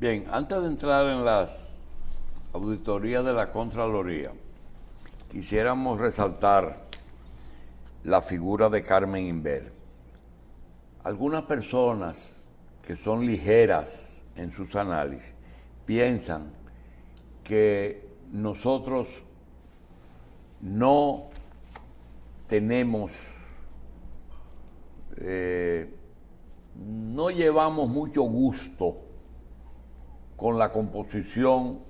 Bien, antes de entrar en las auditorías de la Contraloría, quisiéramos resaltar la figura de Carmen Inver. Algunas personas que son ligeras en sus análisis piensan que nosotros no tenemos, eh, no llevamos mucho gusto con la composición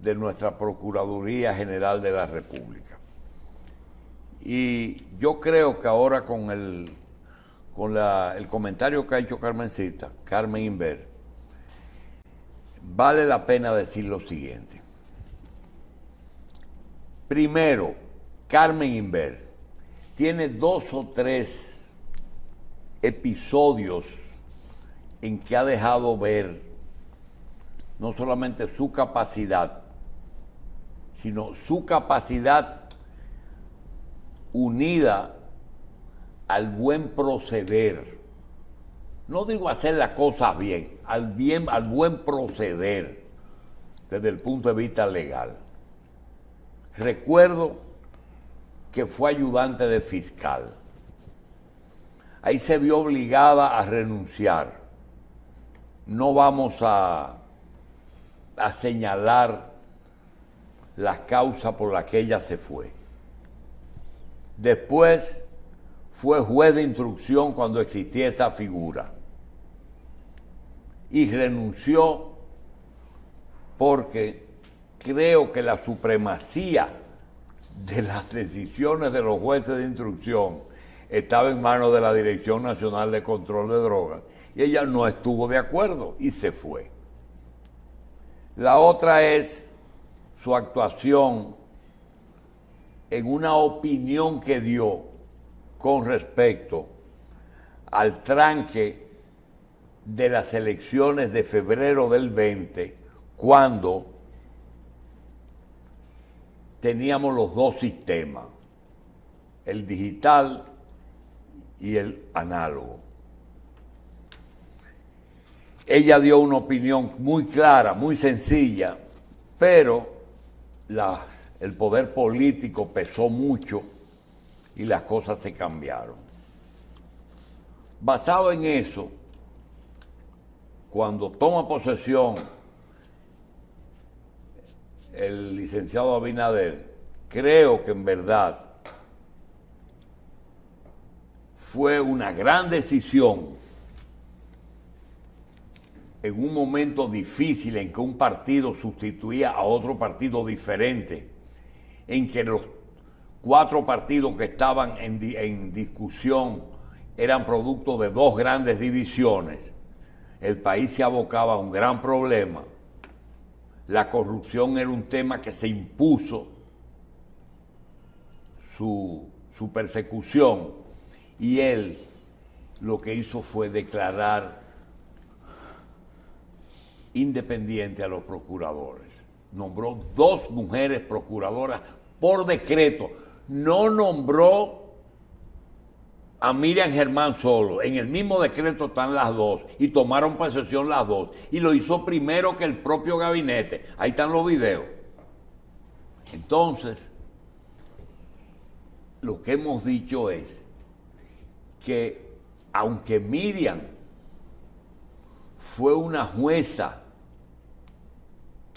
de nuestra Procuraduría General de la República. Y yo creo que ahora con el, con el comentario que ha hecho Carmencita, Carmen Inver, vale la pena decir lo siguiente. Primero, Carmen Inver tiene dos o tres episodios en que ha dejado ver no solamente su capacidad, sino su capacidad unida al buen proceder. No digo hacer las cosas bien, al bien, al buen proceder desde el punto de vista legal. Recuerdo que fue ayudante de fiscal. Ahí se vio obligada a renunciar. No vamos a a señalar las causas por las que ella se fue. Después fue juez de instrucción cuando existía esa figura y renunció porque creo que la supremacía de las decisiones de los jueces de instrucción estaba en manos de la Dirección Nacional de Control de Drogas y ella no estuvo de acuerdo y se fue. La otra es su actuación en una opinión que dio con respecto al tranque de las elecciones de febrero del 20, cuando teníamos los dos sistemas, el digital y el análogo ella dio una opinión muy clara, muy sencilla, pero el poder político pesó mucho y las cosas se cambiaron. Basado en eso, cuando toma posesión el licenciado Abinader, creo que en verdad fue una gran decisión en un momento difícil en que un partido sustituía a otro partido diferente, en que los cuatro partidos que estaban en, discusión eran producto de dos grandes divisiones, el país se abocaba a un gran problema. La corrupción era un tema que se impuso su, persecución y él lo que hizo fue declarar independiente a los procuradores. Nombró dos mujeres procuradoras por decreto. No nombró a Miriam Germán solo. En el mismo decreto están las dos y tomaron posesión las dos. Y lo hizo primero que el propio gabinete. Ahí están los videos. Entonces, lo que hemos dicho es que aunque Miriam fue una jueza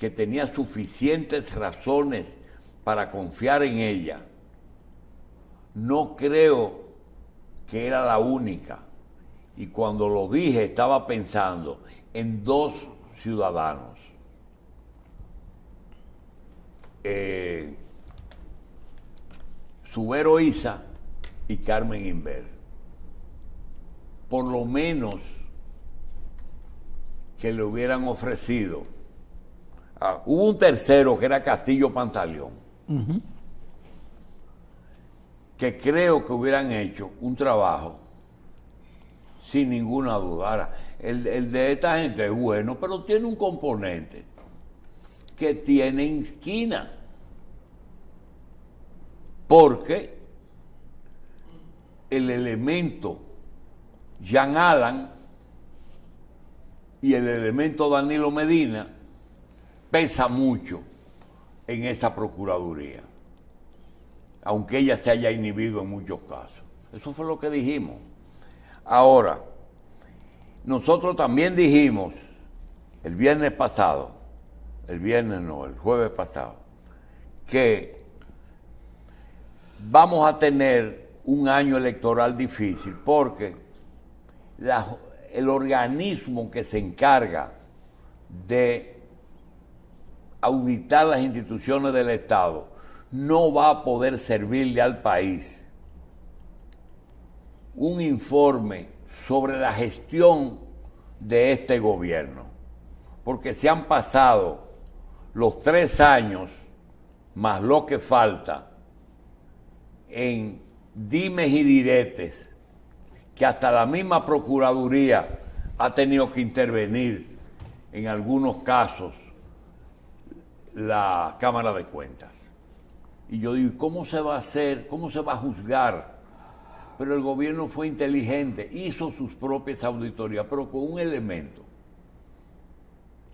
que tenía suficientes razones para confiar en ella, no creo que era la única. Y cuando lo dije estaba pensando en dos ciudadanos. Eh, Subero Isa y Carmen Inver. Por lo menos que le hubieran ofrecido. Ah, hubo un tercero que era Castillo Pantaleón, que creo que hubieran hecho un trabajo sin ninguna duda. el, el de esta gente es bueno, pero tiene un componente que tiene esquina. Porque el elemento Jean Alan y el elemento Danilo Medina pesa mucho en esa Procuraduría, aunque ella se haya inhibido en muchos casos. Eso fue lo que dijimos. Ahora, nosotros también dijimos el viernes pasado, el viernes no, el jueves pasado, que vamos a tener un año electoral difícil porque el organismo que se encarga de auditar las instituciones del Estado no va a poder servirle al país. Un informe sobre la gestión de este gobierno, porque se han pasado los tres años más lo que falta en dimes y diretes que hasta la misma Procuraduría ha tenido que intervenir en algunos casos la Cámara de Cuentas. Y yo digo, ¿cómo se va a hacer? ¿Cómo se va a juzgar? Pero el gobierno fue inteligente, hizo sus propias auditorías, pero con un elemento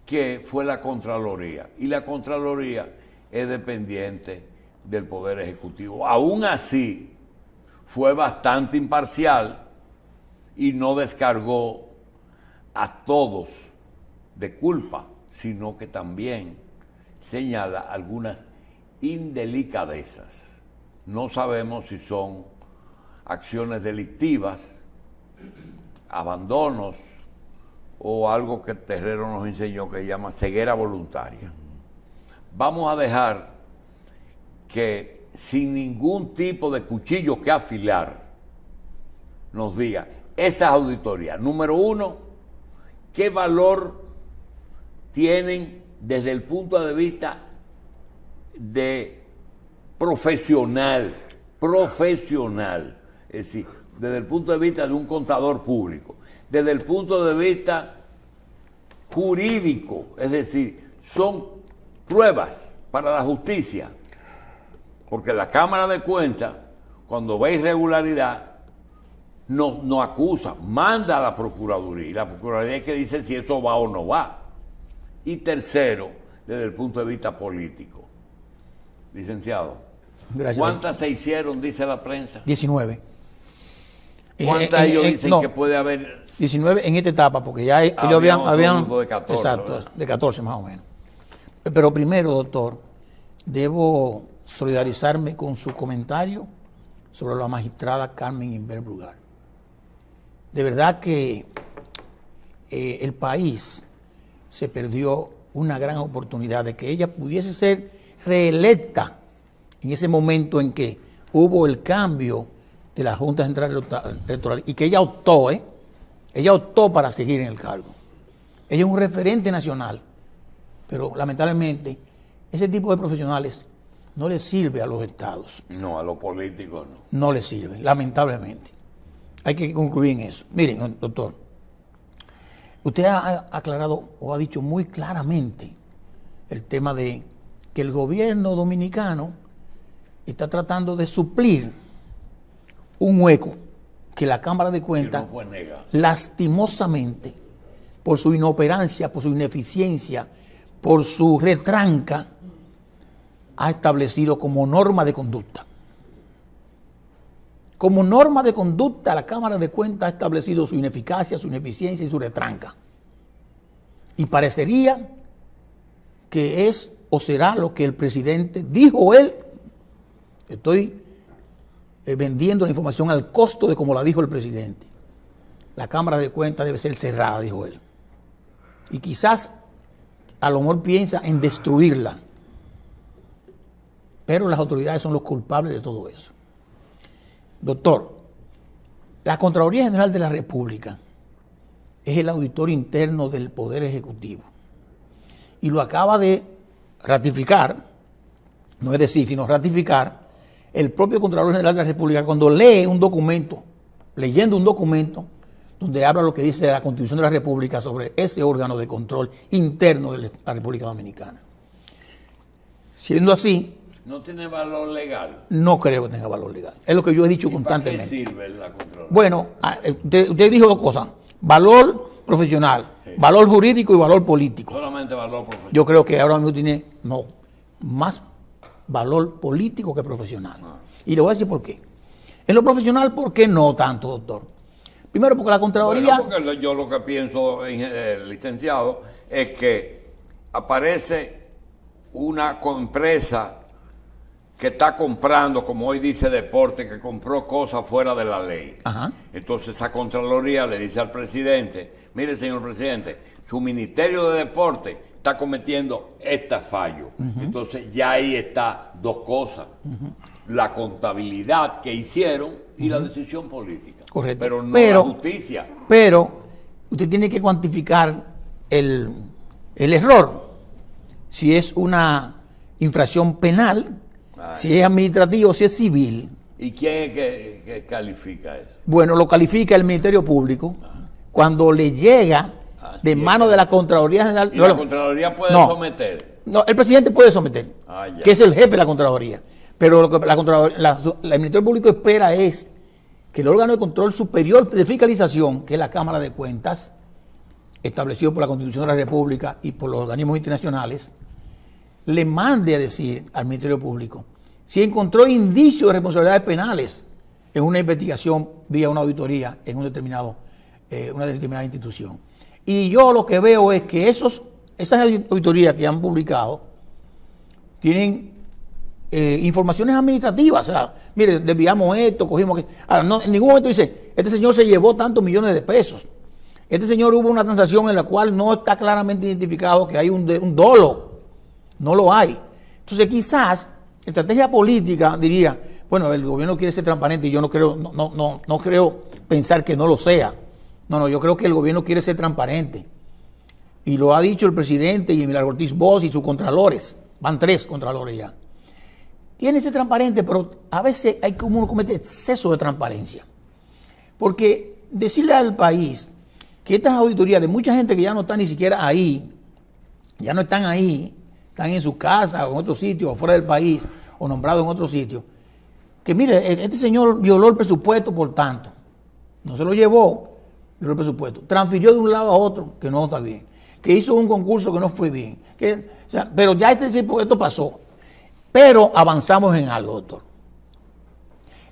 que fue la Contraloría. Y la Contraloría es dependiente del Poder Ejecutivo. Aún así, fue bastante imparcial y no descargó a todos de culpa, sino que también señala algunas indelicadezas. No sabemos si son acciones delictivas, abandonos o algo que Terrero nos enseñó que llama ceguera voluntaria. Vamos a dejar que sin ningún tipo de cuchillo que afilar nos diga esas auditorías. Número uno, ¿qué valor tienen desde el punto de vista de profesional, profesional, es decir, desde el punto de vista de un contador público, desde el punto de vista jurídico, es decir, son pruebas para la justicia, porque la Cámara de Cuentas, cuando ve irregularidad, no, no acusa, manda a la Procuraduría, y la Procuraduría es que dice si eso va o no va. Y tercero, desde el punto de vista político. Licenciado, ¿cuántas se hicieron, dice la prensa? 19. ¿Cuántas ellos dicen que puede haber? 19 en esta etapa, porque ya ellos habían... habían de 14, exacto, de 14 más o menos. Pero primero, doctor, debo solidarizarme con su comentario sobre la magistrada Carmen Inver Brugar. De verdad que eh, el país se perdió una gran oportunidad de que ella pudiese ser reelecta en ese momento en que hubo el cambio de la Junta Central Electoral y que ella optó, ¿eh? Ella optó para seguir en el cargo. Ella es un referente nacional, pero lamentablemente ese tipo de profesionales no le sirve a los estados. No, a los políticos no. No le sirve, lamentablemente. Hay que concluir en eso. Miren, doctor, Usted ha aclarado o ha dicho muy claramente el tema de que el gobierno dominicano está tratando de suplir un hueco que la Cámara de Cuentas, lastimosamente, por su inoperancia, por su ineficiencia, por su retranca, ha establecido como norma de conducta. Como norma de conducta, la Cámara de Cuentas ha establecido su ineficacia, su ineficiencia y su retranca. Y parecería que es o será lo que el presidente dijo él. Estoy eh, vendiendo la información al costo de como la dijo el presidente. La Cámara de Cuentas debe ser cerrada, dijo él. Y quizás a lo mejor piensa en destruirla. Pero las autoridades son los culpables de todo eso. Doctor, la Contraloría General de la República es el auditor interno del Poder Ejecutivo. Y lo acaba de ratificar, no es decir, sino ratificar, el propio Contralor General de la República cuando lee un documento, leyendo un documento donde habla lo que dice la Constitución de la República sobre ese órgano de control interno de la República Dominicana. Siendo así, ¿No tiene valor legal? No creo que tenga valor legal. Es lo que yo he dicho constantemente. ¿Para qué sirve la control? Bueno, ah, eh, usted, dijo dos cosas. Valor profesional, valor jurídico y valor político. Solamente valor profesional. Yo creo que ahora mismo tiene, no, más valor político que profesional. Ah. Y le voy a decir por qué. En lo profesional, ¿por qué no tanto, doctor? Primero, porque la Contraloría... porque yo lo que pienso, eh, licenciado, es que aparece una empresa que está comprando, como hoy dice Deporte, que compró cosas fuera de la ley. Entonces esa Contraloría le dice al presidente, mire señor presidente, su Ministerio de Deporte está cometiendo este fallo. Entonces ya ahí está dos cosas, la contabilidad que hicieron y la decisión política. Correcto. Pero no la justicia. Pero usted tiene que cuantificar el, el error. Si es una infracción penal, si es administrativo si es civil. ¿Y quién es que, califica eso? Bueno, lo califica el Ministerio Público cuando le llega de mano de la Contraloría General. ¿Y la Contraloría puede someter? No, el presidente puede someter, ah, que es el jefe de la Contraloría. Pero lo que la, el Ministerio Público espera es que el órgano de control superior de fiscalización, que es la Cámara de Cuentas, establecido por la Constitución de la República y por los organismos internacionales, le mande a decir al Ministerio Público si encontró indicios de responsabilidades penales en una investigación vía una auditoría en un determinado, eh, una determinada institución. Y yo lo que veo es que esos, esas auditorías que han publicado tienen eh, informaciones administrativas. O sea, mire, desviamos esto, cogimos. Ahora, no, en ningún momento dice, este señor se llevó tantos millones de pesos. Este señor hubo una transacción en la cual no está claramente identificado que hay un, un dolo no lo hay. Entonces quizás estrategia política diría, bueno, el gobierno quiere ser transparente y yo no creo, no, no, no, no creo pensar que no lo sea. No, no, yo creo que el gobierno quiere ser transparente. Y lo ha dicho el presidente y Emilio Ortiz Bosch y sus contralores. Van tres contralores ya. Quieren ser transparente, pero a veces hay como uno comete exceso de transparencia. Porque decirle al país que estas auditorías de mucha gente que ya no está ni siquiera ahí, ya no están ahí, están en su casa o en otro sitio o fuera del país o nombrados en otro sitio, que mire, e-, este señor violó el presupuesto por tanto, no se lo llevó, violó el presupuesto, transfirió de un lado a otro, que no está bien, que hizo un concurso que no fue bien, que, pero ya este tipo, esto pasó, pero avanzamos en algo, doctor.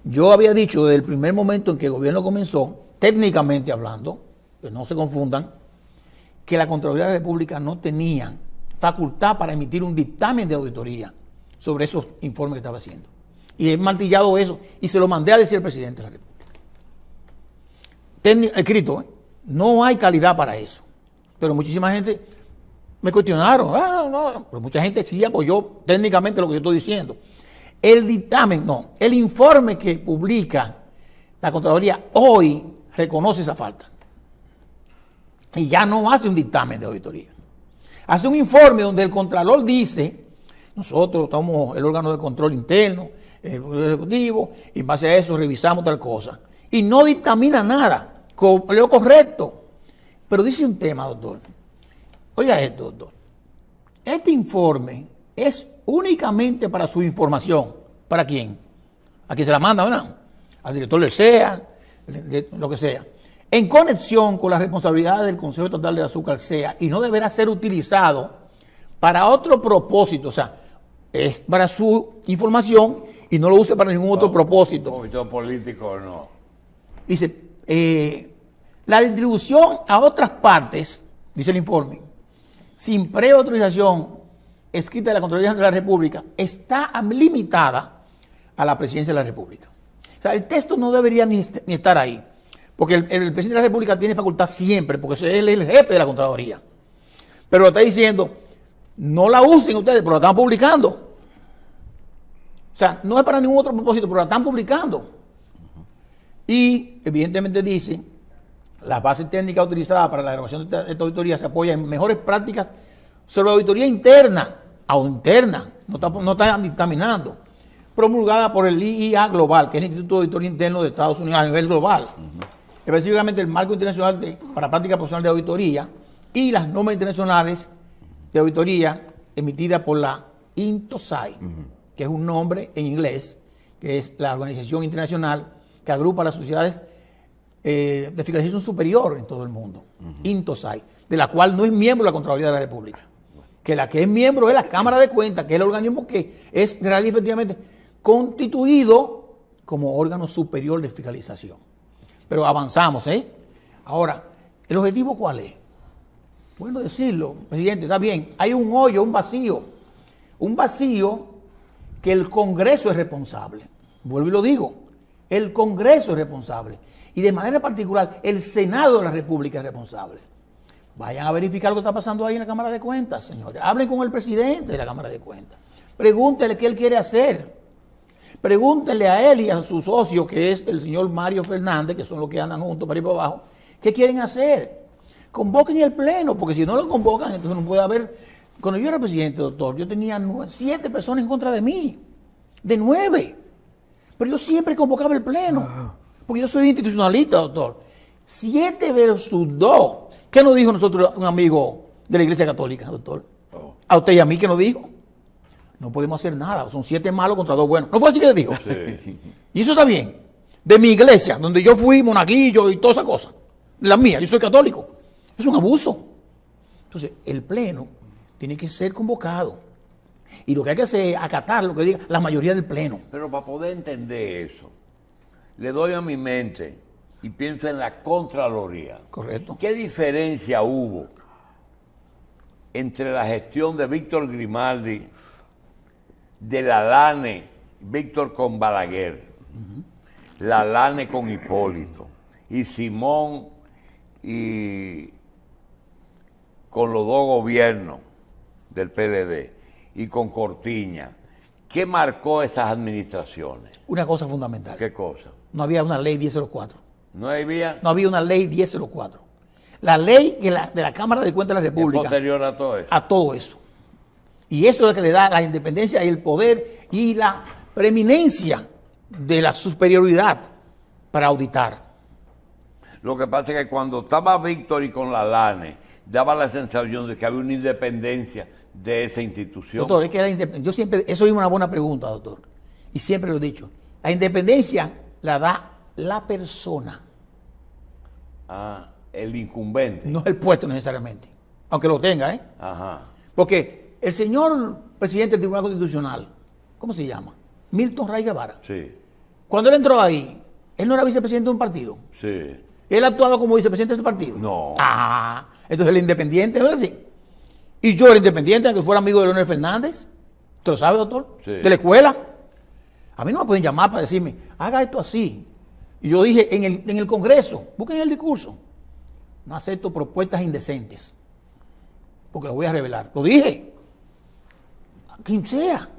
Yo había dicho desde el primer momento en que el gobierno comenzó, técnicamente hablando, que no se confundan, que la Contraloría de la República no tenía facultad para emitir un dictamen de auditoría sobre esos informes que estaba haciendo. Y he martillado eso y se lo mandé a decir al presidente de la República. escrito, ¿eh? no hay calidad para eso. Pero muchísima gente me cuestionaron, ah, pero mucha gente sí apoyó técnicamente lo que yo estoy diciendo. El dictamen, no, el informe que publica la Contraloría hoy reconoce esa falta. Y ya no hace un dictamen de auditoría hace un informe donde el Contralor dice, nosotros somos el órgano de control interno, el Ejecutivo, y en base a eso revisamos tal cosa. Y no dictamina nada, lo correcto. Pero dice un tema, doctor. Oiga esto, doctor. Este informe es únicamente para su información. ¿Para quién? A quien se la manda, ¿verdad? Al director del SEA, lo que sea en conexión con la responsabilidad del Consejo Estatal de Azúcar sea y no deberá ser utilizado para otro propósito, o sea, es para su información y no lo use para ningún otro propósito. Propósito político no. Dice, eh, la distribución a otras partes, dice el informe, sin preautorización escrita de la Contraloría de la República, está limitada a la presidencia de la República. O sea, el texto no debería ni estar ahí. Porque el, presidente de la República tiene facultad siempre, porque él es el jefe de la Contraloría. Pero lo está diciendo, no la usen ustedes, pero la están publicando. O sea, no es para ningún otro propósito, pero la están publicando. Y evidentemente dice, la base técnica utilizada para la grabación de esta, auditoría se apoya en mejores prácticas sobre auditoría interna, o interna, no está, no dictaminando, promulgada por el IIA Global, que es el Instituto de Auditoría Interno de Estados Unidos a nivel global específicamente el marco internacional para práctica profesional de auditoría y las normas internacionales de auditoría emitidas por la INTOSAI, que es un nombre en inglés, que es la organización internacional que agrupa las sociedades eh, de fiscalización superior en todo el mundo, Intosai, de la cual no es miembro la Contraloría de la República. Que la que es miembro es la Cámara de Cuentas, que es el organismo que es real y efectivamente constituido como órgano superior de fiscalización. Pero avanzamos, ¿eh? Ahora, ¿el objetivo cuál es? Bueno decirlo, presidente, está bien, hay un hoyo, un vacío, un vacío que el Congreso es responsable. Vuelvo y lo digo, el Congreso es responsable y de manera particular el Senado de la República es responsable. Vayan a verificar lo que está pasando ahí en la Cámara de Cuentas, señores. Hablen con el presidente de la Cámara de Cuentas. Pregúntele qué él quiere hacer. Pregúntele a él y a su socio, que es el señor Mario Fernández, que son los que andan juntos para ir para abajo, qué quieren hacer. Convoquen el Pleno, porque si no lo convocan, entonces no puede haber... Cuando yo era presidente, doctor, yo tenía siete personas en contra de mí. De nueve. Pero yo siempre convocaba el Pleno. Porque yo soy institucionalista, doctor. Siete versus dos. ¿Qué nos dijo nosotros un amigo de la Iglesia Católica, doctor? Oh. A usted y a mí, ¿qué nos dijo? No podemos hacer nada. Son siete malos contra dos buenos. ¿No fue así que le dijo? Sí. Y eso está bien. De mi iglesia, donde yo fui monaguillo y toda esa cosa. La mía, yo soy católico. Es un abuso. Entonces, el Pleno tiene que ser convocado. Y lo que hay que hacer es acatar lo que diga la mayoría del Pleno. Pero para poder entender eso, le doy a mi mente y pienso en la Contraloría. Correcto. ¿Qué diferencia hubo entre la gestión de Víctor Grimaldi, de la LANE, Víctor con Balaguer, la LANE con Hipólito, y Simón y con los dos gobiernos del PLD y con Cortiña? ¿Qué marcó esas administraciones? Una cosa fundamental. ¿Qué cosa? No había una ley 1004. ¿No había? No había una ley 1004. La ley de la Cámara de Cuentas de la República. ¿Es posterior a todo eso. A todo eso. Y eso es lo que le da la independencia y el poder y la preeminencia de la superioridad para auditar. Lo que pasa es que cuando estaba Víctor y con la LANE, daba la sensación de que había una independencia de esa institución. Doctor, es que la yo siempre, eso es una buena pregunta, doctor. Y siempre lo he dicho. La independencia la da la persona. Ah, el incumbente. No el puesto necesariamente. Aunque lo tenga, ¿eh? Ajá. Porque el señor presidente del Tribunal Constitucional, ¿cómo se llama? Milton Ray Guevara. Sí. Cuando él entró ahí, él no era vicepresidente de un partido. Sí. Él actuaba como vicepresidente de ese partido. No. Ah, entonces el independiente, ¿no es así? Y yo era independiente, aunque fuera amigo de Leonel Fernández. ¿Usted lo sabe, doctor? Sí. De la escuela. A mí no me pueden llamar para decirme, haga esto así. Y yo dije, en el, en el Congreso, busquen el discurso. No acepto propuestas indecentes. Porque lo voy a revelar. Lo dije. Quien sea.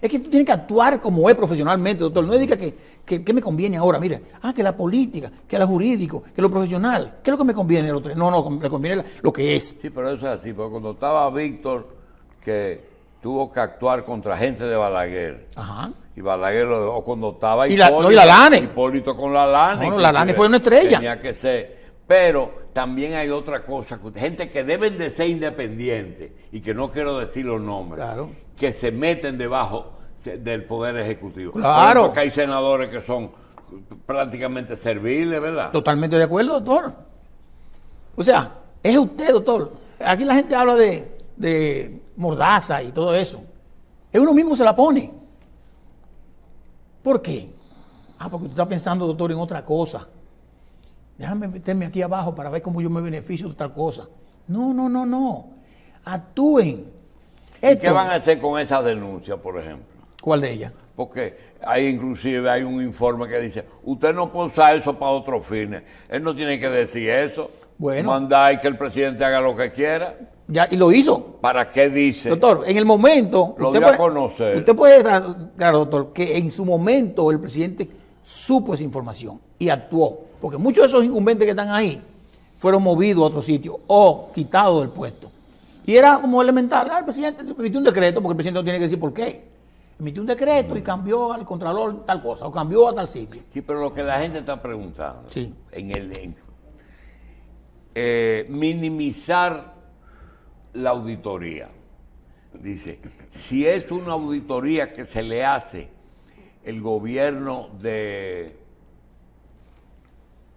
Es que tú tienes que actuar como es profesionalmente, doctor. No diga que, que, me conviene ahora. Mire, ah, que la política, que la jurídico, que lo profesional. ¿Qué es lo que me conviene? No, no, le conviene lo que es. Sí, pero eso es así. Porque cuando estaba Víctor, que tuvo que actuar contra gente de Balaguer. Ajá. Y Balaguer lo o cuando estaba y Hipólito, no, y la Lane. Hipólito con la Lane. No, no la Lane fue una estrella. Tenía que ser. Pero también hay otra cosa, gente que deben de ser independientes, y que no quiero decir los nombres, claro. que se meten debajo del Poder Ejecutivo. Claro. Porque hay senadores que son prácticamente serviles, ¿verdad? Totalmente de acuerdo, doctor. O sea, es usted, doctor. Aquí la gente habla de, de mordaza y todo eso. Es uno mismo que se la pone. ¿Por qué? Ah, porque tú estás pensando, doctor, en otra cosa. Déjame meterme aquí abajo para ver cómo yo me beneficio de tal cosa. No, no, no, no. Actúen. ¿Y qué van a hacer con esa denuncia, por ejemplo? ¿Cuál de ellas? Porque hay inclusive hay un informe que dice, usted no puede usar eso para otros fines. Él no tiene que decir eso. Bueno. Mandar que el presidente haga lo que quiera. Ya, y lo hizo. ¿Para qué dice? Doctor, en el momento. Lo usted puede, a conocer. Usted puede claro, doctor, que en su momento el presidente supo esa información y actuó. Porque muchos de esos incumbentes que están ahí fueron movidos a otro sitio o quitados del puesto. Y era como elemental. Ah, el presidente emitió un decreto, porque el presidente no tiene que decir por qué. Emitió un decreto y cambió al contralor tal cosa, o cambió a tal sitio. Sí, pero lo que la gente está preguntando. Sí. En el. Eh, minimizar la auditoría. Dice, si es una auditoría que se le hace el gobierno de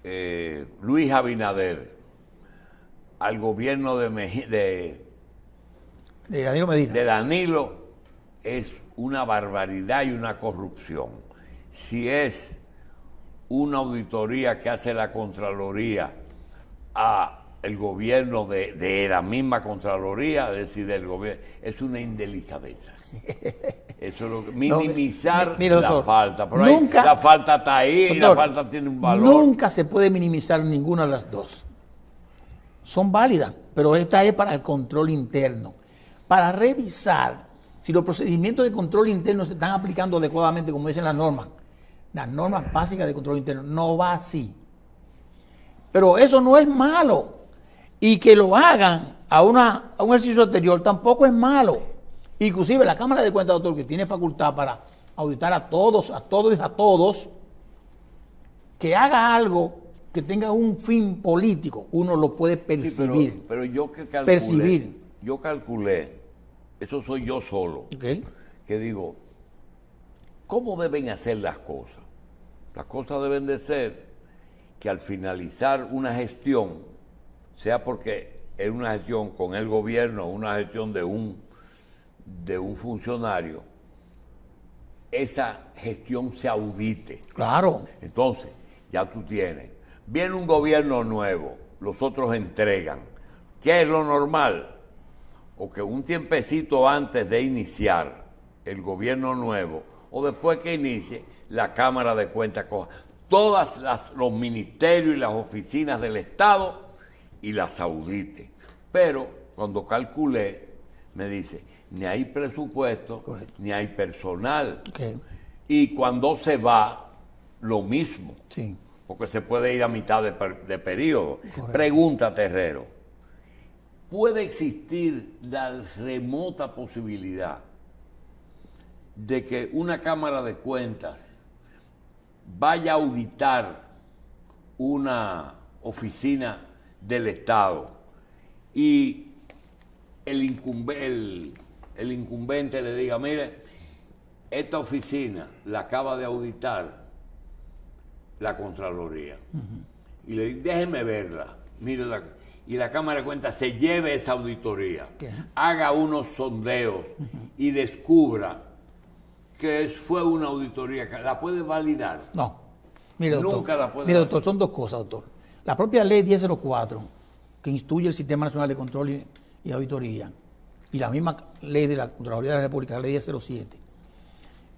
eh, Luis Abinader al gobierno de, de, de Danilo Medina. De Danilo es una barbaridad y una corrupción. Si es una auditoría que hace la Contraloría a el gobierno de, la misma Contraloría, es decir, del gobierno, es una indelicadeza. Eso es lo que, minimizar la falta. Pero nunca, la falta está ahí y la falta tiene un valor. Nunca se puede minimizar ninguna de las dos. Son válidas, pero esta es para el control interno. Para revisar si los procedimientos de control interno se están aplicando adecuadamente, como dicen las normas, las normas básicas de control interno, no va así. Pero eso no es malo. Y que lo hagan a, una, a un ejercicio anterior tampoco es malo. Inclusive la Cámara de Cuentas, doctor, que tiene facultad para auditar a todos, a todos y a todos, que haga algo que tenga un fin político, uno lo puede percibir. pero, yo que calculé, percibir. yo calculé, eso soy yo solo, que digo, ¿cómo deben hacer las cosas? Las cosas deben de ser que al finalizar una gestión, sea porque es una gestión con el gobierno, una gestión de un de un funcionario, esa gestión se audite. Claro. Entonces, ya tú tienes. Viene un gobierno nuevo, los otros entregan. ¿Qué es lo normal? O que un tiempecito antes de iniciar el gobierno nuevo, o después que inicie, la Cámara de Cuentas coja todos los ministerios y las oficinas del Estado y las audite. Pero cuando calculé, me dice, ni hay presupuesto, ni hay personal. Y cuando se va, lo mismo. Sí. Porque se puede ir a mitad de, de periodo. Pregunta, Terrero. ¿Puede existir la remota posibilidad de que una Cámara de Cuentas vaya a auditar una oficina del Estado y el, incumbe, el incumbente le diga, mire, esta oficina la acaba de auditar la Contraloría. Y le dice, déjeme verla, mire y la Cámara de Cuentas se lleve esa auditoría, haga unos sondeos y descubra que fue una auditoría la puede validar. No. Mire, doctor, Nunca la puede Mire, doctor, son dos cosas, doctor. La propia ley 1004, que instruye el Sistema Nacional de Control y Auditoría, y la misma ley de la Contraloría de la República, la ley 07,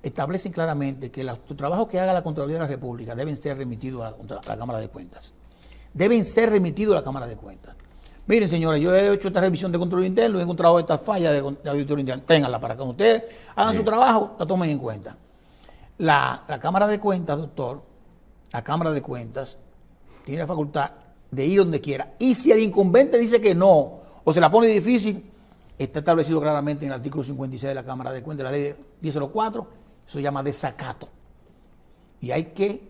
establecen claramente que los trabajos que haga la Contraloría de la República deben ser remitidos a la, Cámara de Cuentas. Deben ser remitidos a la Cámara de Cuentas. Miren, señores, yo he hecho esta revisión de control interno y he encontrado estas fallas de, auditoría interna. Ténganla para que ustedes hagan su trabajo, la tomen en cuenta. La, la Cámara de Cuentas, doctor, la Cámara de Cuentas tiene la facultad de ir donde quiera. Y si el incumbente dice que no, o se la pone difícil, Está establecido claramente en el artículo 56 de la Cámara de Cuentas, la ley 1004, eso se llama desacato. Y hay que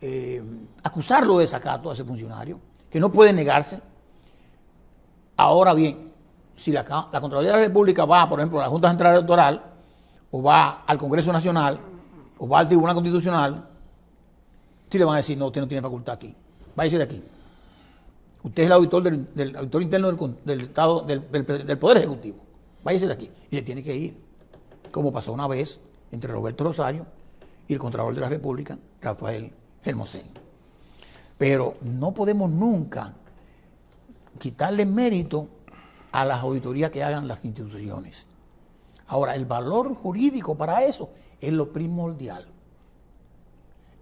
eh, acusarlo de desacato a ese funcionario, que no puede negarse. Ahora bien, si la, la Contraloría de la República va, por ejemplo, a la Junta Central Electoral, o va al Congreso Nacional, o va al Tribunal Constitucional, sí le van a decir, no, usted no tiene facultad aquí, váyase de aquí. Usted es el auditor del, auditor interno del, Estado, del, Poder Ejecutivo. Váyase de aquí. Y se tiene que ir. Como pasó una vez entre Roberto Rosario y el Contralor de la República, Rafael Hermosén. Pero no podemos nunca quitarle mérito a las auditorías que hagan las instituciones. Ahora, el valor jurídico para eso es lo primordial.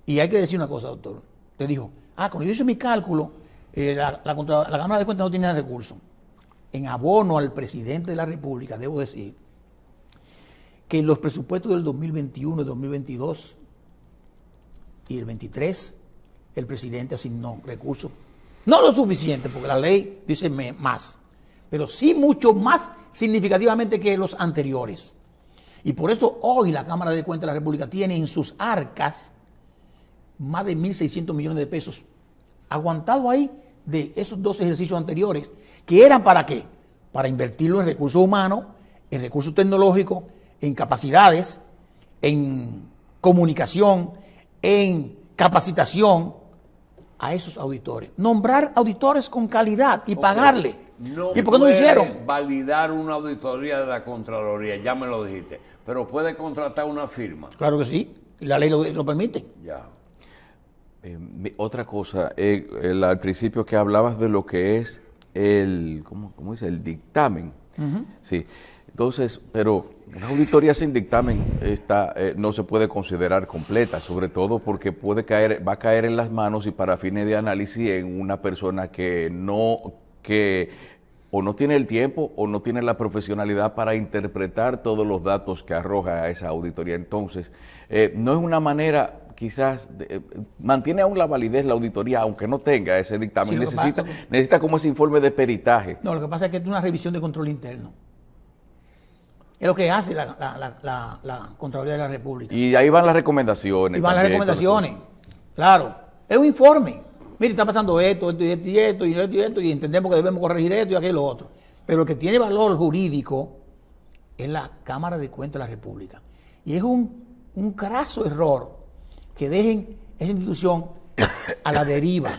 Y hay que decir una cosa, doctor. Te dijo, ah, cuando yo hice mi cálculo, eh, la, la, Cámara de Cuentas no tiene recursos. En abono al presidente de la República, debo decir que los presupuestos del 2021, 2022 y el 23, el presidente asignó recursos. No lo suficiente, porque la ley dice más, pero sí mucho más significativamente que los anteriores. Y por eso hoy la Cámara de Cuentas de la República tiene en sus arcas más de 1.600 millones de pesos aguantado ahí de esos dos ejercicios anteriores, que eran para qué? Para invertirlo en recursos humanos, en recursos tecnológicos, en capacidades, en comunicación, en capacitación a esos auditores. Nombrar auditores con calidad y pagarle. ¿Y por qué no lo hicieron? validar una auditoría de la Contraloría, ya me lo dijiste. Pero puede contratar una firma. Claro que sí. Y la ley lo, permite. Ya. Eh, otra cosa, eh, al principio que hablabas de lo que es el, ¿cómo, cómo dice? El dictamen. Sí. Entonces, pero una auditoría sin dictamen está, eh, no se puede considerar completa, sobre todo porque puede caer, va a caer en las manos y para fines de análisis en una persona que no, que o no tiene el tiempo o no tiene la profesionalidad para interpretar todos los datos que arroja esa auditoría. Entonces, eh, no es una manera quizás eh, mantiene aún la validez la auditoría, aunque no tenga ese dictamen, necesita, necesita como ese informe de peritaje. No, lo que pasa es que es una revisión de control interno. Es lo que hace la, la, Contraloría de la República. Y ahí van las recomendaciones. Y van las recomendaciones. Claro. Es un informe. Mire, está pasando esto, esto y esto y esto y esto y esto, y entendemos que debemos corregir esto y aquello otro. Pero lo que tiene valor jurídico es la Cámara de Cuentas de la República. Y es un, un craso error que dejen esa institución a la deriva,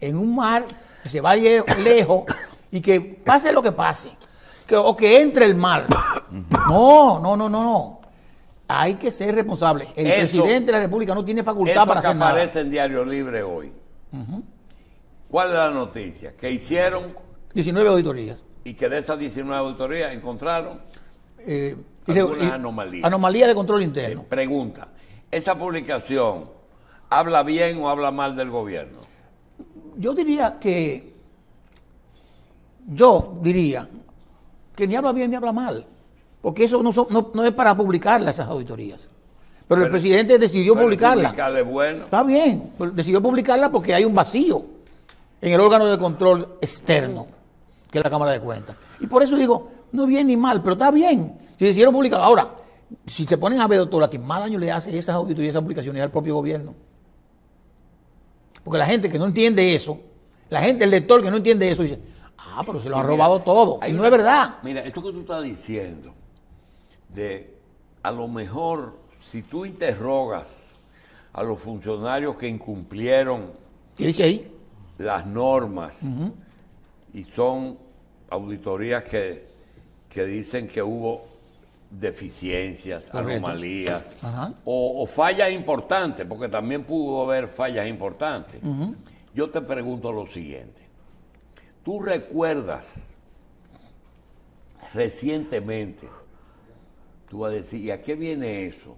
en un mar que se vaya lejos y que pase lo que pase o que entre el mal. No, no, no, no, no. Hay que ser responsable. El presidente de la República no tiene facultad para hacer nada. aparece en Diario Libre hoy. ¿Cuál es la noticia? Que hicieron 19 auditorías. Y que de esas 19 auditorías encontraron eh, algunas anomalías. Anomalías de control interno. Eh, pregunta, ¿esa publicación habla bien o habla mal del gobierno? Yo diría que, yo diría que ni habla bien ni habla mal, porque eso no, es para publicarlas esas auditorías. Pero, el presidente decidió publicarla. Bueno. Está bien, decidió publicarla porque hay un vacío en el órgano de control externo, que es la Cámara de Cuentas. Y por eso digo, no bien ni mal, pero está bien. Si decidieron publicar. Ahora, si se ponen a ver, doctora, que más daño le hace esas auditorías, esas publicaciones al propio gobierno. Porque la gente que no entiende eso, la gente, el lector que no entiende eso, dice, Ah, pero se lo han robado todo. Y no es verdad. Mira, esto que tú estás diciendo, de a lo mejor si tú interrogas a los funcionarios que incumplieron dice ahí? las normas y son auditorías que, dicen que hubo deficiencias, anomalías o, fallas importantes, porque también pudo haber fallas importantes. Yo te pregunto lo siguiente. Tú recuerdas recientemente, tú vas a decir, ¿y a qué viene eso?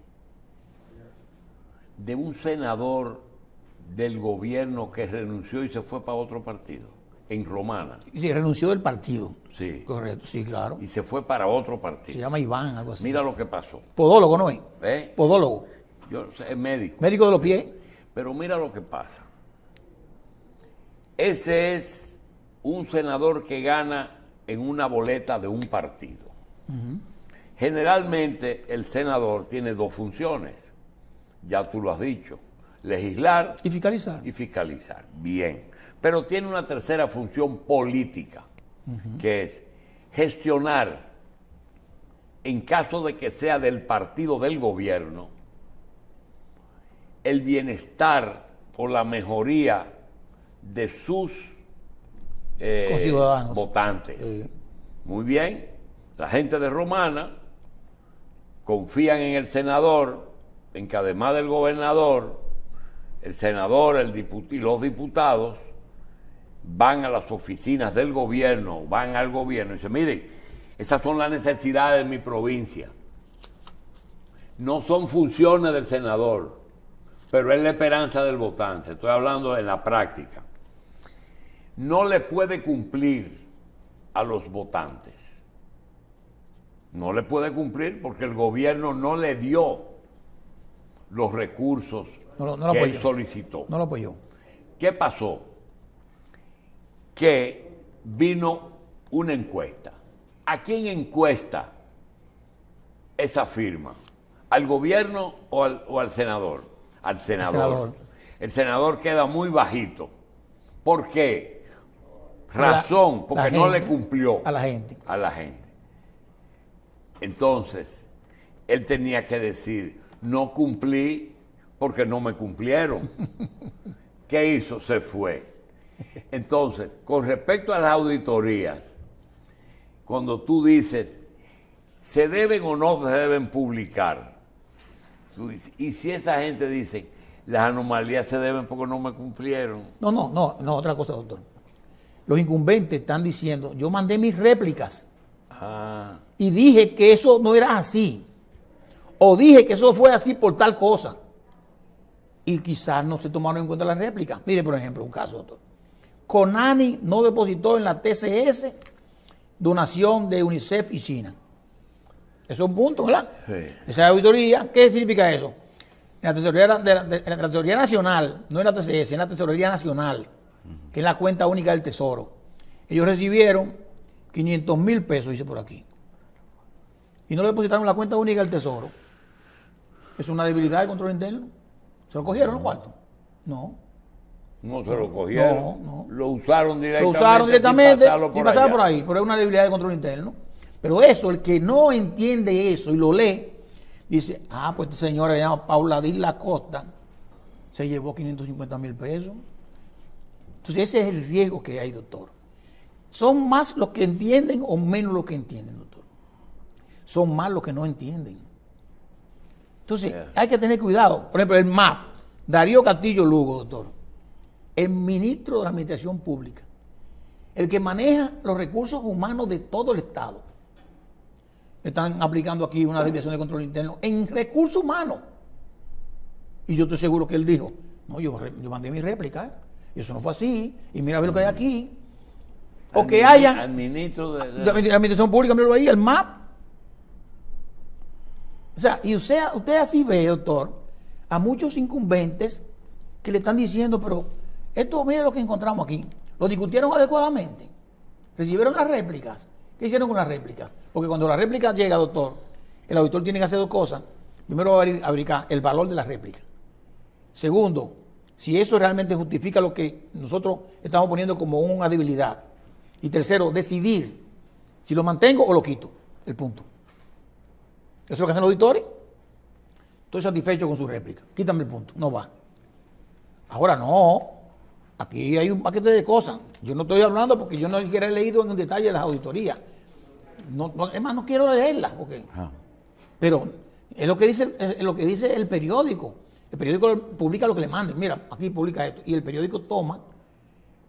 De un senador del gobierno que renunció y se fue para otro partido, en Romana. Sí, renunció del partido. Sí. Correcto, sí, claro. Y se fue para otro partido. Se llama Iván, algo así. Mira lo que pasó. Podólogo, ¿no es? ¿Eh? Podólogo. Yo es médico. Médico de los pies. Pero mira lo que pasa. Ese es un senador que gana en una boleta de un partido. Generalmente el senador tiene dos funciones, ya tú lo has dicho, legislar y fiscalizar. Y fiscalizar, bien. Pero tiene una tercera función política, que es gestionar, en caso de que sea del partido del gobierno, el bienestar o la mejoría de sus eh, votantes. Muy bien, la gente de Romana confían en el senador, en que además del gobernador, el senador el y los diputados van a las oficinas del gobierno, van al gobierno y dicen, miren, esas son las necesidades de mi provincia. No son funciones del senador, pero es la esperanza del votante. Estoy hablando en la práctica no le puede cumplir a los votantes. No le puede cumplir porque el gobierno no le dio los recursos que él solicitó. No lo apoyó. ¿Qué pasó? Que vino una encuesta. ¿A quién encuesta esa firma? ¿Al gobierno o al, senador? Al senador. El senador. El senador queda muy bajito. ¿Por qué? razón, porque no le cumplió a la gente. A la gente. Entonces, él tenía que decir, no cumplí porque no me cumplieron. ¿qué hizo? Se fue. Entonces, con respecto a las auditorías, cuando tú dices, ¿se deben o no se deben publicar? y si esa gente dice, las anomalías se deben porque no me cumplieron. No, no, no, no, otra cosa, doctor. Los incumbentes están diciendo, yo mandé mis réplicas ah. y dije que eso no era así. O dije que eso fue así por tal cosa. Y quizás no se tomaron en cuenta las réplicas. Mire, por ejemplo, un caso, doctor. Conani no depositó en la TCS donación de UNICEF y China. Eso es un punto, ¿verdad? Sí. Esa auditoría, ¿qué significa eso? En la tesorería, de, nacional, no en la TCS, en la tesorería nacional, que es la cuenta única del tesoro, ellos recibieron 500 mil pesos, dice por aquí. Y no le depositaron la cuenta única del tesoro. ¿Es una debilidad del control interno? ¿Se lo cogieron los cuartos? No. No se lo cogieron. No, no. Lo usaron directamente. Lo usaron directamente y pasaron por ahí. Pero es una debilidad de control interno. Pero eso, el que no entiende eso y lo lee, dice, ah, pues esta señora se llama Paula La Costa, se llevó 550 mil pesos. Entonces ese es el riesgo que hay, doctor. ¿Son más los que entienden o menos los que entienden, doctor? Son más los que no entienden. Entonces hay que tener cuidado. Por ejemplo, el MAP, Darío Castillo Lugo, doctor, el ministro de la Administración Pública, el que maneja los recursos humanos de todo el Estado están aplicando aquí una desviación de control interno en recursos humanos. Y yo estoy seguro que él dijo, no, yo, yo mandé mi réplica, ¿eh? y eso no fue así, y mira a ver lo que hay aquí. O que haya... Administro de, de... Administración Pública, míralo ahí, el MAP. O sea, y usted, usted así ve, doctor, a muchos incumbentes que le están diciendo, pero esto, mire lo que encontramos aquí. Lo discutieron adecuadamente. Recibieron las réplicas ¿Qué hicieron con la réplica? Porque cuando la réplica llega, doctor, el auditor tiene que hacer dos cosas. Primero va a el valor de la réplica. Segundo, si eso realmente justifica lo que nosotros estamos poniendo como una debilidad. Y tercero, decidir si lo mantengo o lo quito. El punto. Eso es lo que hacen los auditores. Estoy satisfecho con su réplica. Quítame el punto. No va. Ahora no. Aquí hay un paquete de cosas. Yo no estoy hablando porque yo no siquiera he leído en detalle las auditorías. No, es más, no quiero leerlas. Pero es lo que dice, es lo que dice el periódico. El periódico publica lo que le manden. Mira, aquí publica esto. Y el periódico toma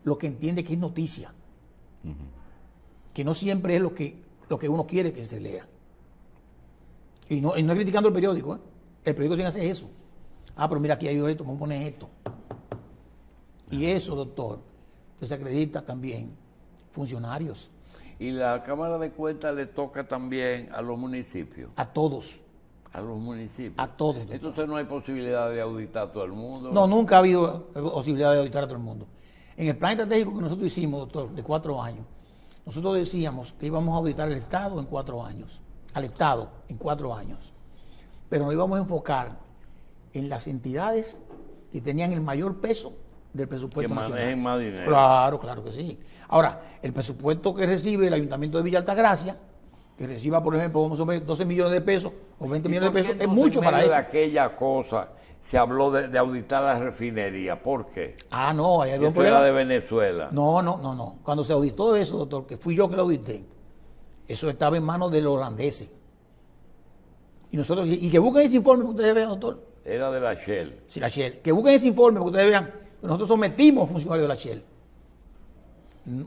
lo que entiende que es noticia. Que no siempre es lo que, lo que uno quiere que se lea. Y no, y no es criticando el periódico. ¿eh? El periódico tiene que hacer eso. Ah, pero mira, aquí hay esto, vamos a poner esto. Y eso, doctor, desacredita también funcionarios. Y la Cámara de Cuentas le toca también a los municipios. A todos. A los municipios. A todos. Entonces no hay posibilidad de auditar a todo el mundo. No, nunca ha habido posibilidad de auditar a todo el mundo. En el plan estratégico que nosotros hicimos, doctor, de cuatro años, nosotros decíamos que íbamos a auditar el Estado en cuatro años, al Estado en cuatro años. Pero nos íbamos a enfocar en las entidades que tenían el mayor peso del presupuesto que nacional. más dinero. Claro, claro que sí. Ahora, el presupuesto que recibe el Ayuntamiento de Villa Altagracia, que reciba, por ejemplo, vamos a ver, 12 millones de pesos o 20 millones de pesos, es mucho para eso. de aquella cosa se habló de, auditar la refinería. ¿Por qué? Ah, no, hay algún problema. de Venezuela. No, no, no, no. Cuando se auditó eso, doctor, que fui yo que lo audité, eso estaba en manos de los holandeses. Y nosotros, y, que busquen ese informe que ustedes vean, doctor. Era de la Shell. Sí, la Shell. Que busquen ese informe que ustedes vean nosotros sometimos funcionarios de la Shell.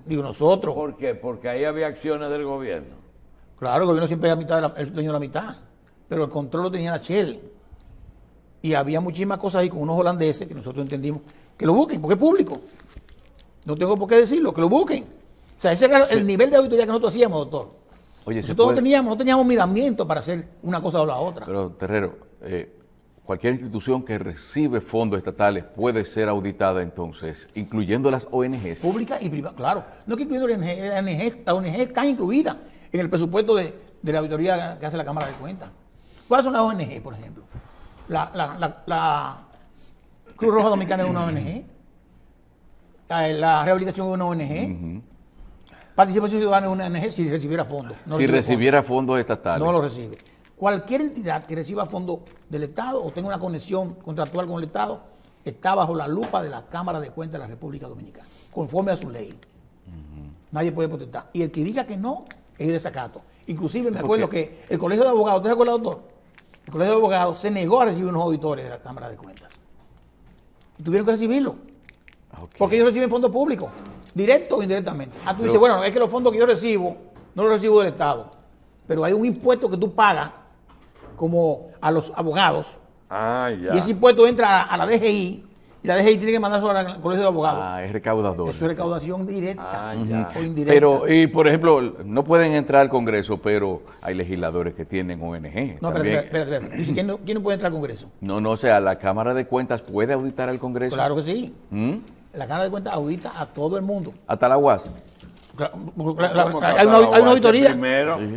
Digo nosotros. ¿Por qué? Porque ahí había acciones del gobierno. Claro, el gobierno siempre era mitad el dueño de la mitad, pero el control lo tenía la Shell. Y había muchísimas cosas ahí con unos holandeses que nosotros entendimos que lo busquen, porque es público. No tengo por qué decirlo, que lo busquen. O sea, ese era el nivel de auditoría que nosotros hacíamos, doctor. Oye, nosotros no teníamos, no teníamos miramiento para hacer una cosa o la otra. Pero, Terrero, eh, Cualquier institución que recibe fondos estatales puede ser auditada entonces, incluyendo las ONGs. Pública y privada, claro. No que incluyendo las ONG, las ONG están incluidas en el presupuesto de, la auditoría que hace la Cámara de Cuentas. ¿Cuáles son las ONG, por ejemplo? La, Cruz Roja Dominicana es una ONG. La, rehabilitación es una ONG. Participación Ciudadana es una ONG si recibiera fondos. si recibiera fondos estatales. No lo recibe cualquier entidad que reciba fondos del Estado o tenga una conexión contractual con el Estado está bajo la lupa de la Cámara de Cuentas de la República Dominicana, conforme a su ley. Nadie puede protestar. Y el que diga que no, es desacato. Inclusive me acuerdo que el Colegio de Abogados, ¿usted se acuerda, doctor? El Colegio de Abogados se negó a recibir unos auditores de la Cámara de Cuentas. Y tuvieron que recibirlo. Porque ellos reciben fondos públicos, directo o indirectamente. Ah, tú dices, bueno, es que los fondos que yo recibo, no los recibo del Estado. Pero hay un impuesto que tú pagas como a los abogados. Ah, ya. Y ese impuesto entra a la DGI y la DGI tiene que mandarlo al colegio de abogados. Ah, es recaudador. Eso es recaudación directa ah, o indirecta. Pero, y por ejemplo, no pueden entrar al Congreso, pero hay legisladores que tienen ONG. No, pero, espera, ¿Quién, no, ¿Quién no puede entrar al Congreso? No, no, o sea, la Cámara de Cuentas puede auditar al Congreso. Claro que sí. ¿Mm? La Cámara de Cuentas audita a todo el mundo. ¿Hasta la UAS? hay, una, hay una auditoría.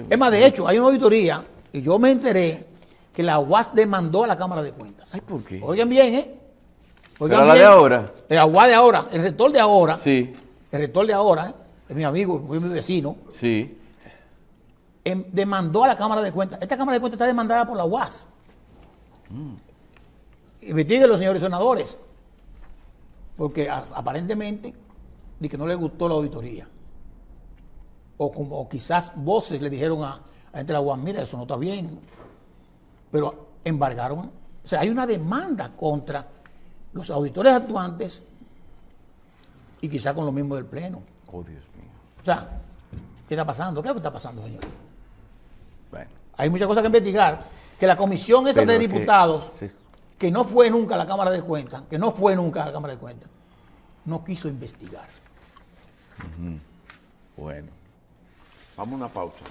Es más, de hecho, hay una auditoría y yo me enteré que la UAS demandó a la Cámara de Cuentas. Ay, ¿por qué? Oigan bien, ¿eh? Oigan la de ahora. El agua de ahora, el rector de ahora. Sí. El rector de ahora, ¿eh? es mi amigo, es mi vecino. Sí. Em, demandó a la Cámara de Cuentas. Esta Cámara de Cuentas está demandada por la UAS. Mm. Investiguen los señores senadores. Porque aparentemente, de que no le gustó la auditoría. O como quizás voces le dijeron a, a gente de la UAS, mira, eso no está bien. Pero embargaron. O sea, hay una demanda contra los auditores actuantes y quizá con lo mismo del Pleno. Oh, Dios mío. O sea, ¿qué está pasando? ¿Qué es lo que está pasando, señor? Bueno. Hay muchas cosas que investigar. Que la comisión esa de diputados, que, no fue nunca a la Cámara de Cuentas, que no fue nunca a la Cámara de Cuentas, no quiso investigar. Bueno. Vamos a una pausa.